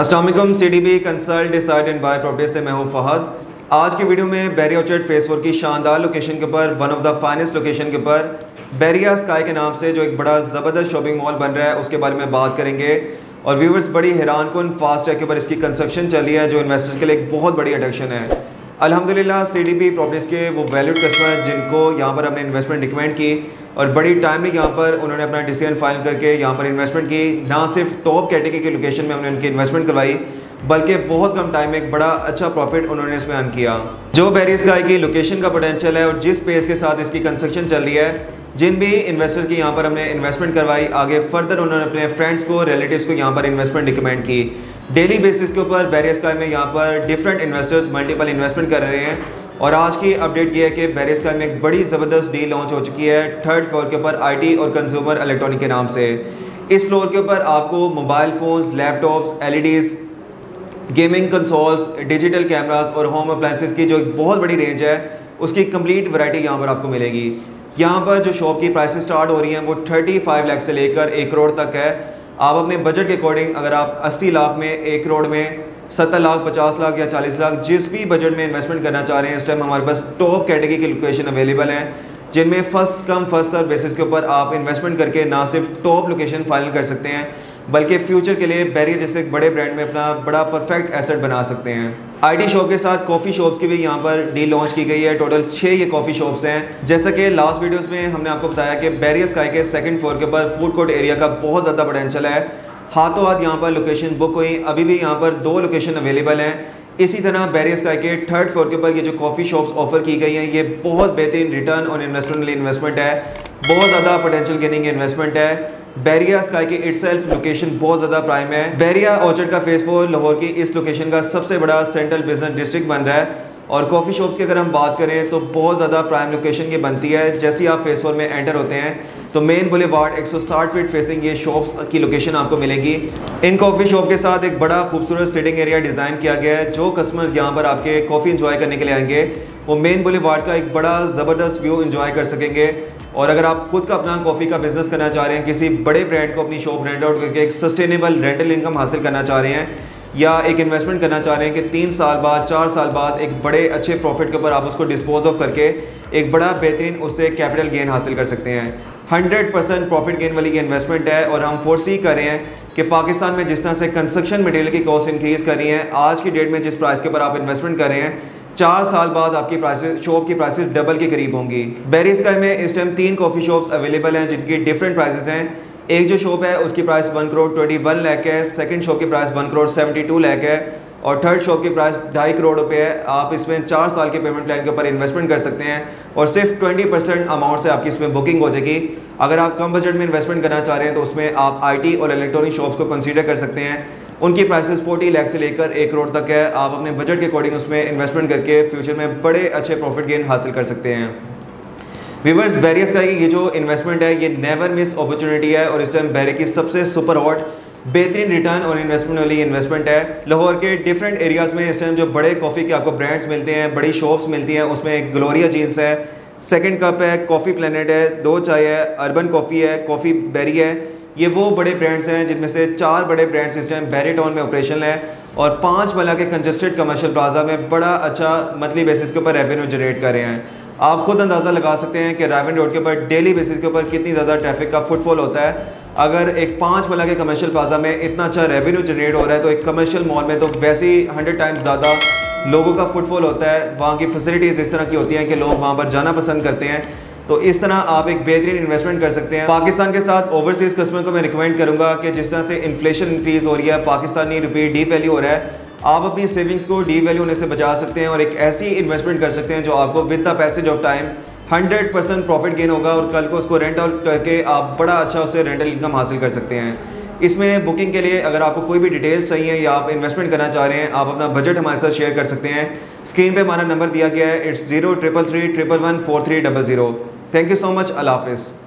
Aslam C D B consult decide and buy property से मैं हूँ फहद। आज की वीडियो में बैरिया ऑर्चर्ड फेस फोर की शानदार लोकेशन के ऊपर one of the finest location के ऊपर बैरिया स्काई के नाम से जो एक बड़ा ज़बरदस्त शॉपिंग मॉल बन रहा है, उसके बारे में बात करेंगे। और व्यूवर्स बड़ी हैरान कन फास्ट ट्रैक के ऊपर इसकी कंस्ट्रक्शन चल रही है, जो इन्वेस्टर्स के लिए एक बहुत बड़ी अट्रैक्शन है। अल्हम्दुलिल्लाह सी डी बी प्रॉपर्टीज़ के वो वैल्यूड कस्टमर जिनको यहाँ पर हमने इन्वेस्टमेंट रिकमेंड की और बड़ी टाइमली यहाँ पर उन्होंने अपना डिसीज़न फ़ाइल करके यहाँ पर इन्वेस्टमेंट की। ना सिर्फ़ टॉप कैटेगरी के लोकेशन में हमने उनकी इन्वेस्टमेंट करवाई बल्कि बहुत कम टाइम में एक बड़ा अच्छा प्रॉफिट उन्होंने इसमें अर्न किया। जो बैरिस का की लोकेशन का पोटेंशियल है और जिस पेस के साथ इसकी कंस्ट्रक्शन चल रही है, जिन भी इन्वेस्टर की यहाँ पर हमने इन्वेस्टमेंट करवाई, आगे फर्दर उन्होंने अपने फ्रेंड्स को रिलेटिव्स को यहाँ पर इन्वेस्टमेंट रिकमेंड की। डेली बेसिस के ऊपर बैरियस का में यहाँ पर डिफरेंट इन्वेस्टर्स मल्टीपल इन्वेस्टमेंट कर रहे हैं। और आज की अपडेट ये है कि बैरियस का में एक बड़ी ज़बरदस्त डील लॉन्च हो चुकी है थर्ड फ्लोर के ऊपर आईटी और कंज्यूमर इलेक्ट्रॉनिक के नाम से। इस फ्लोर के ऊपर आपको mobile phones laptops LEDs gaming consoles digital cameras और होम अप्लाइंसेस की जो बहुत बड़ी रेंज है, उसकी कंप्लीट वैरायटी यहाँ पर आपको मिलेगी। यहाँ पर जो शॉप की प्राइसेस स्टार्ट हो रही हैं, वो 35 लाख से लेकर एक करोड़ तक है। आप अपने बजट के अकॉर्डिंग अगर आप 80 लाख में, एक करोड़ में, सत्तर लाख, पचास लाख या चालीस लाख जिस भी बजट में इन्वेस्टमेंट करना चाह रहे हैं, इस टाइम हमारे पास टॉप कैटेगरी की लोकेशन अवेलेबल है। जिनमें first come first serve basis के ऊपर आप इन्वेस्टमेंट करके ना सिर्फ़ टॉप लोकेशन फाइनल कर सकते हैं, बल्कि फ्यूचर के लिए बैरियर जैसे एक बड़े ब्रांड में अपना बड़ा परफेक्ट एसेट बना सकते हैं। आईटी शॉप के साथ कॉफ़ी शॉप्स की भी यहाँ पर डील लॉन्च की गई है। टोटल छः ये कॉफ़ी शॉप्स हैं। जैसा कि लास्ट वीडियोस में हमने आपको बताया कि बैरियर स्काई के सेकंड फ्लोर के ऊपर फ़ूड कोर्ट एरिया का बहुत ज़्यादा पोटेंशियल है। हाथों हाथ यहाँ पर लोकेशन बुक हुई। अभी भी यहाँ पर दो लोकेशन अवेलेबल हैं। इसी तरह बैरियर स्काई के थर्ड फ्लोर के ऊपर ये जो कॉफ़ी शॉप्स ऑफ़र की गई हैं, ये बहुत बेहतरीन रिटर्न और इन्वेस्टमेंट के लिए इन्वेस्टमेंट है। बहुत ज़्यादा पोटेंशियल गेनिंग इन्वेस्टमेंट है। बैरिया स्काई की इट लोकेशन बहुत ज़्यादा प्राइम है। बैरिया ऑर्चर्ड का फेस फोर लाहौर की इस लोकेशन का सबसे बड़ा सेंट्रल बिज़नेस डिस्ट्रिक्ट बन रहा है। और कॉफ़ी शॉप्स की अगर हम बात करें तो बहुत ज़्यादा प्राइम लोकेशन की बनती है। जैसे ही आप फेस फोर में एंटर होते हैं तो मेन बुले वार्ड एक सौ साठ फीट फेसिंग ये शॉप्स की लोकेशन आपको मिलेगी। इन कॉफ़ी शॉप के साथ एक बड़ा खूबसूरत सिटिंग एरिया डिज़ाइन किया गया है, जो कस्टमर्स यहाँ पर आपके कॉफ़ी इंजॉय करने के लिए आएँगे। वो मेन बुले वार्ड का एक बड़ा ज़बरदस्त व्यू इंजॉय कर सकेंगे। और अगर आप खुद का अपना कॉफ़ी का बिज़नेस करना चाह रहे हैं, किसी बड़े ब्रांड को अपनी शॉप रेंट आउट करके एक सस्टेनेबल रेंटल इनकम हासिल करना चाह रहे हैं, या एक इन्वेस्टमेंट करना चाह रहे हैं कि तीन साल बाद, चार साल बाद एक बड़े अच्छे प्रॉफिट के ऊपर आप उसको डिस्पोज ऑफ़ करके एक बड़ा बेहतरीन उससे कैपिटल गेन हासिल कर सकते हैं। हंड्रेड परसेंट प्रॉफिट गेन वाली इन्वेस्टमेंट है और हम फोर्सी कर रहे हैं कि पाकिस्तान में जिस तरह से कंस्ट्रक्शन मटेरियल की कॉस्ट इंक्रीज़ कर रही है, आज की डेट में जिस प्राइस के ऊपर आप इन्वेस्टमेंट कर रहे हैं, चार साल बाद आपकी प्राइसेस शॉप की प्राइसेस डबल के करीब होंगी। बेरी स्काई में इस टाइम तीन कॉफ़ी शॉप्स अवेलेबल हैं जिनकी डिफरेंट प्राइसेस हैं। एक जो शॉप है, उसकी price one crore twenty one lakh है। सेकंड शॉप की price one crore seventy two lakh है। और थर्ड शॉप की प्राइस ढाई करोड़ रुपए है। आप इसमें चार साल के पेमेंट प्लान के ऊपर इन्वेस्टमेंट कर सकते हैं और सिर्फ़ ट्वेंटी परसेंट अमाउंट से आपकी इसमें बुकिंग हो जाएगी। अगर आप कम बजट में इन्वेस्टमेंट करना चाह रहे हैं तो उसमें आप आईटी और इलेक्ट्रॉनिक शॉप्स को कंसीडर कर सकते हैं। उनकी प्राइसेस 40 लाख से लेकर एक करोड़ तक है। आप अपने बजट के अकॉर्डिंग उसमें इन्वेस्टमेंट करके फ्यूचर में बड़े अच्छे प्रॉफिट गेन हासिल कर सकते हैं। वीवर्स बैरियस का ये जो इन्वेस्टमेंट है, ये नेवर मिस अपॉर्चुनिटी है और इस टाइम बैरे की सबसे सुपर हॉट बेहतरीन रिटर्न और इन्वेस्टमेंट वाली इन्वेस्टमेंट है। लाहौर के डिफरेंट एरियाज़ में इस टाइम जो बड़े कॉफ़ी के आपको ब्रांड्स मिलते हैं, बड़ी शॉप्स मिलती हैं, उसमें एक ग्लोरिया जीन्स है सेकंड कप है कॉफ़ी प्लानट है, दो चाय है अर्बन कॉफ़ी है कॉफ़ी बेरी है। ये वो बड़े ब्रांड्स हैं, जिनमें से चार बड़े ब्रांड्स इस टाइम बैरी टाउन में ऑपरेशन है और पाँच मला के कंजस्टेड कमर्शियल प्लाजा में बड़ा अच्छा मंथली बेसिस के ऊपर रेवेन्यू जनरेट कर रहे हैं। आप खुद अंदाज़ा लगा सकते हैं कि रावन रोड के ऊपर डेली बेसिस के ऊपर कितनी ज़्यादा ट्रैफ़िक का फुटफॉल होता है। अगर एक पाँच मला के कमर्शियल प्लाजा में इतना अच्छा रेवेन्यू जनरेट हो रहा है तो एक कमर्शियल मॉल में तो वैसे ही हंड्रेड टाइम्स ज़्यादा लोगों का फुटफॉल होता है। वहाँ की फैसिलिटीज़ इस तरह की होती हैं कि लोग वहाँ पर जाना पसंद करते हैं। तो इस तरह आप एक बेहतरीन इन्वेस्टमेंट कर सकते हैं। पाकिस्तान के साथ ओवरसीज़ कस्टमर को मैं रिकमेंड करूँगा कि जिस तरह से इन्फ्लेशन इंक्रीज़ हो रही है, पाकिस्तानी रुपये डी वैल्यू हो रहा है, आप अपनी सेविंग्स को डी वैल्यू होने से बचा सकते हैं और एक ऐसी इन्वेस्टमेंट कर सकते हैं जो आपको with the passage of time hundred percent profit gain होगा और कल को उसको रेंट आउट करके आप बड़ा अच्छा उससे रेंटल इनकम हासिल कर सकते हैं। इसमें बुकिंग के लिए अगर आपको कोई भी डिटेल्स चाहिए या आप इन्वेस्टमेंट करना चाह रहे हैं, आप अपना बजट हमारे साथ शेयर कर सकते हैं। स्क्रीन पे हमारा नंबर दिया गया है it's zero triple three triple one four three double zero thank you so much Allah हाफिज़।